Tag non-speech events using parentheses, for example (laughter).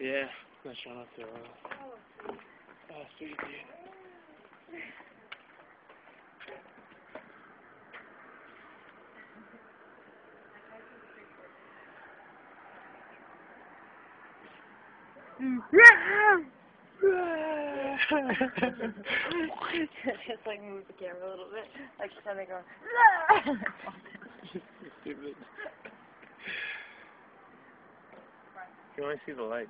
Yeah, I'm not trying not to. Uh, oh, sweet dude. Just (laughs) like move the camera a little bit, like kind of go. (laughs) Stupid. can only see the lights.